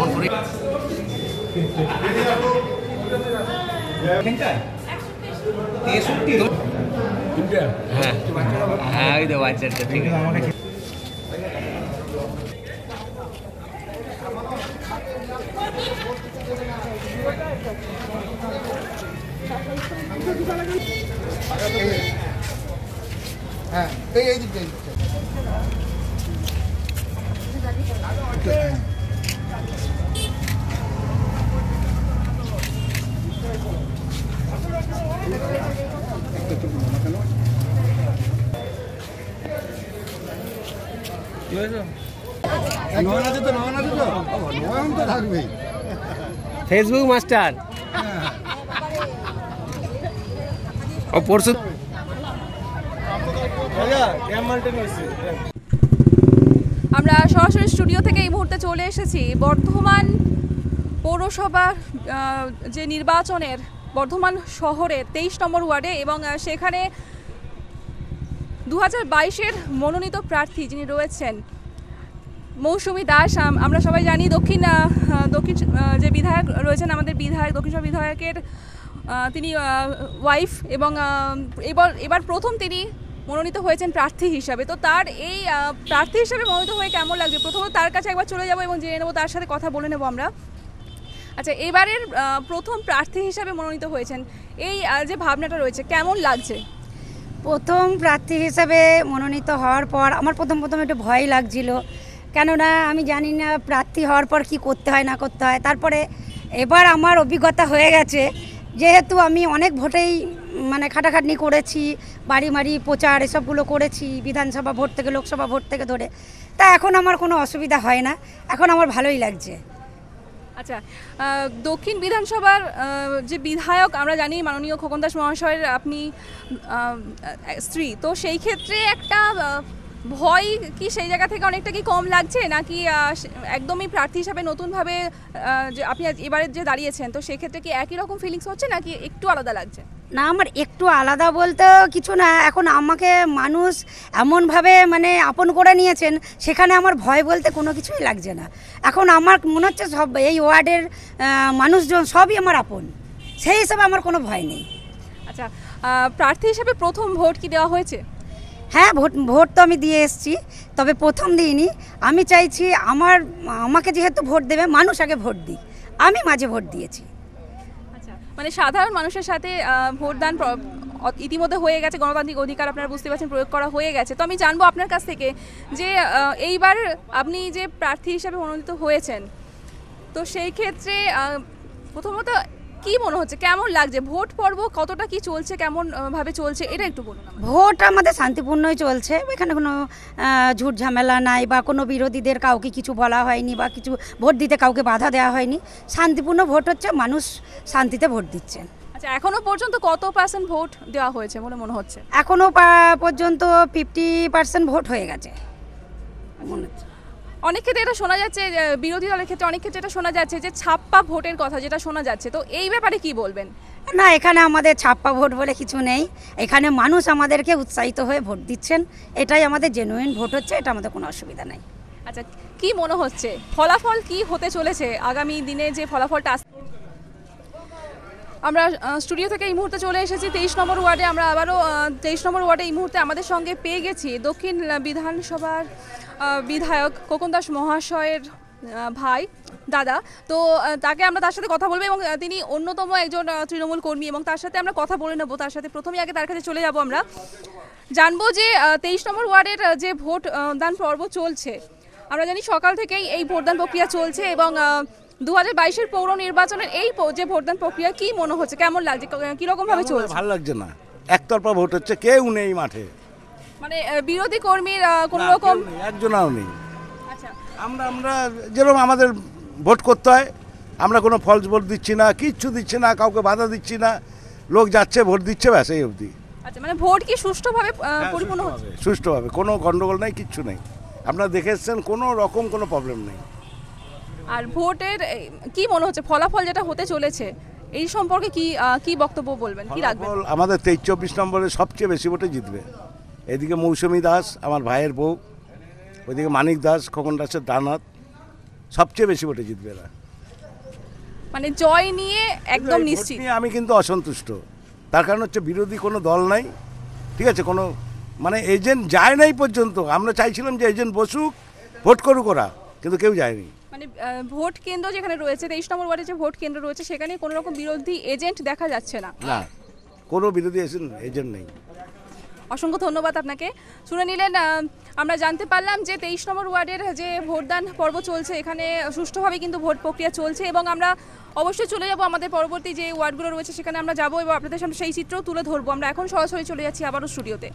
বহন করে হ্যাঁ। হ্যাঁ ওই তো বাচ্চাটা, ঠিক আছে। হ্যাঁ এই এই দিকটা এই দিকটা নয়ন আছে তো নয়ন আছে তো নয়ন তো থাকবেই ফেসবুক মাস্টার ও পরশু আমরা সরাসরি স্টুডিও থেকে এই মুহূর্তে চলে এসেছি। বর্ধমান পৌরসভার যে নির্বাচনের বর্ধমান শহরের তেইশ নম্বর ওয়ার্ডে এবং সেখানে দু হাজার বাইশের মনোনীত প্রার্থী যিনি রয়েছেন মৌসুমী দাস আমরা সবাই জানি দক্ষিণ দক্ষিণ যে বিধায়ক রয়েছেন, আমাদের বিধায়ক, দক্ষিণ বিধায়কের তিনি ওয়াইফ এবং এবার এবার প্রথম তিনি মনোনীত হয়েছেন প্রার্থী হিসাবে। তো তার এই প্রার্থী হিসাবে মনোনীত হয়ে কেমন লাগছে? প্রথমত তার কাছে একবার চলে যাব এবং জেনে নেব, তার সাথে কথা বলে নেব আমরা। আচ্ছা এবারের প্রথম প্রার্থী হিসাবে মনোনীত হয়েছেন। এই যে ভাবনাটা রয়েছে, কেমন লাগছে? প্রথম প্রার্থী হিসাবে মনোনীত হওয়ার পর আমার প্রথম প্রথম একটু ভয় লাগছিল। কেননা আমি জানি না প্রার্থী হওয়ার পর কি করতে হয়, না করতে হয়। তারপরে এবার আমার অভিজ্ঞতা হয়ে গেছে, যেহেতু আমি অনেক ভোটেই মানে খাটাখাটনি করেছি, বাড়ি বাড়ি প্রচার এসবগুলো করেছি, বিধানসভা ভোট থেকে, লোকসভা ভোট থেকে ধরে। তা এখন আমার কোনো অসুবিধা হয় না, এখন আমার ভালোই লাগছে। আচ্ছা দক্ষিণ বিধানসভার যে বিধায়ক, আমরা জানি মাননীয় খোকন দাস মহাশয়ের আপনি স্ত্রী। তো সেই ক্ষেত্রে একটা ভয় কি সেই জায়গা থেকে অনেকটা কি কম লাগছে? নাকি একদমই প্রার্থী হিসাবে নতুনভাবে যে আপনি এবারে যে দাঁড়িয়েছেন তো সেক্ষেত্রে কি একই রকম ফিলিংস হচ্ছে নাকি একটু আলাদা লাগছে? না আমার একটু আলাদা বলতে কিছু না। এখন আমাকে মানুষ এমনভাবে মানে আপন করে নিয়েছেন সেখানে আমার ভয় বলতে কোনো কিছুই লাগছে না। এখন আমার মনে হচ্ছে সব এই ওয়ার্ডের মানুষজন সবই আমার আপন। সেই হিসাবে আমার কোনো ভয় নেই। আচ্ছা প্রার্থী হিসাবে প্রথম ভোট কি দেওয়া হয়েছে? হ্যাঁ ভোট ভোট তো আমি দিয়ে এসেছি, তবে প্রথম দিইনি আমি চাইছি আমার, আমাকে যেহেতু ভোট দেবে, মানুষ আগে ভোট দিই আমি মাঝে ভোট দিয়েছি। আচ্ছা মানে সাধারণ মানুষের সাথে ভোটদান ইতিমধ্যে হয়ে গেছে, গণতান্ত্রিক অধিকার আপনারা বুঝতে পারছেন, প্রয়োগ করা হয়ে গেছে। তো আমি জানব আপনার কাছ থেকে যে এইবার আপনি যে প্রার্থী হিসাবে মনোনীত হয়েছেন, তো সেই ক্ষেত্রে প্রথমত কি মনে হচ্ছে? কেমন লাগছে? ভোট পর্ব কতটা কি চলছে? কেমন ভাবে চলছে? এটা একটু বলুন ভোট আমাদের শান্তিপূর্ণই চলছে। এখানে কোনো ঝুট ঝামেলা নাই বা কোনো বিরোধীদের কাউকে কিছু বলা হয়নি বা কিছু ভোট দিতে কাউকে বাধা দেওয়া হয়নি। শান্তিপূর্ণ ভোট হচ্ছে মানুষ শান্তিতে ভোট দিচ্ছেন আচ্ছা এখনও পর্যন্ত কত পার্সেন্ট ভোট দেওয়া হয়েছে বলে মনে হচ্ছে? এখনও পর্যন্ত ফিফটি পার্সেন্ট ভোট হয়ে গেছে। মনে হচ্ছে। অনেক ক্ষেত্রে এটা শোনা যাচ্ছে বিরোধী দলের ক্ষেত্রে অনেক ক্ষেত্রে এটা শোনা যাচ্ছে যে ছাপ্পা ভোটের কথা যেটা শোনা যাচ্ছে। তো এই ব্যাপারে কি বলবেন? না এখানে আমাদের ছাপ্পা ভোট বলে কিছু নেই। এখানে মানুষ আমাদেরকে উৎসাহিত হয়ে ভোট দিচ্ছেন। এটাই আমাদের জেনুইন ভোট হচ্ছে এটা আমাদের কোনো অসুবিধা নেই। আচ্ছা কি মনে হচ্ছে? ফলাফল কি হতে চলেছে? আগামী দিনে যে ফলাফলটা আমরা স্টুডিও থেকে এই মুহূর্তে চলে এসেছি। তেইশ নম্বর ওয়ার্ডে আমরা আবারও তেইশ নম্বর ওয়ার্ডে এই মুহূর্তে আমাদের সঙ্গে পেয়ে গেছি দক্ষিণ বিধানসভার বিধায়ক খোকন দাস মহাশয়ের ভাই, দাদা। তো তাকে আমরা তার সাথে কথা বলব এবং তিনি অন্যতম একজন তৃণমূল কর্মী এবং তার সাথে আমরা কথা বলে নেব। তার সাথে প্রথমেই আগে তার কাছে চলে যাব আমরা। জানব যে তেইশ নম্বর ওয়ার্ডের যে ভোট দান পর্ব চলছে, আমরা জানি সকাল থেকেই এই ভোটদান প্রক্রিয়া চলছে এবং দু হাজার বাইশের পৌর নির্বাচনের এই যে ভোটদান প্রক্রিয়া কি মনে হচ্ছে? কেমন লাগছে? কীরকম ভাবে চলছে? ভালো লাগছে না। একতরফা ভোট হচ্ছে কেউ নেই মাঠে। মানে বিরোধী কর্মীর কোনো রকম একজনও নেই। আচ্ছা। আমরা আমরা যেরকম আমাদের ভোট করতে হয় আমরা কোনো ফলস ভোট দিচ্ছি না কিচ্ছু দিচ্ছি না কাউকে বাধা দিচ্ছি না লোক যাচ্ছে ভোট দিচ্ছে ব্যাস এই অবধি। আচ্ছা মানে ভোট কি সুষ্ঠুভাবে হ্যাঁ, পরিপূর্ণ হচ্ছে? সুষ্ঠুভাবে, সুষ্ঠুভাবে কোনো গন্ডগোল নাই কিচ্ছু নেই। আপনারা দেখে এসছেন কোনো রকম কোনো প্রবলেম নেই। আর ভোটের কি মনে হচ্ছে? ফলাফল যেটা হতে চলেছে এই সম্পর্কে কি কি বক্তব্য বলবেন? কি রাখবেন? আমাদের তেইশ চব্বিশ নম্বরে সবচেয়ে বেশি ভোটে জিতবে। এদিকে মৌসুমী দাস আমার ভাইয়ের বউ ওইদিকে মানিক দাস খোকন দাসের ডানাত সবচেয়ে বেশি ভোটে জিতবে এরা। মানে জয় নিয়ে একদম নিশ্চিত। নিয়ে আমি কিন্তু অসন্তুষ্ট। তার কারণ হচ্ছে বিরোধী কোনো দল নাই ঠিক আছে? কোনো মানে এজেন্ট যায় নাই পর্যন্ত। আমরা চাইছিলাম যে এজেন্ট বসুক ভোট করুক ওরা কিন্তু কেউ যায়নি। মানে ভোট কেন্দ্র যেখানে রয়েছে তেইশ নম্বর ওয়ার্ডে যে ভোট কেন্দ্র রয়েছে সেখানে কোনো রকম বিরোধী এজেন্ট দেখা যাচ্ছে না। না কোনো বিরোধী এজেন্ট নেই। অসংখ্য ধন্যবাদ আপনাকে। শুনে নিলেন আমরা জানতে পারলাম যে তেইশ নম্বর ওয়ার্ডের যে ভোটদান পর্ব চলছে এখানে সুষ্ঠুভাবে কিন্তু ভোট প্রক্রিয়া চলছে এবং আমরা অবশ্যই চলে যাব আমাদের পরবর্তী যে ওয়ার্ডগুলো রয়েছে সেখানে আমরা যাব এবং আপনাদের সামনে সেই চিত্রও তুলে ধরবো। আমরা এখন সরাসরি চলে যাচ্ছি আবারও স্টুডিওতে।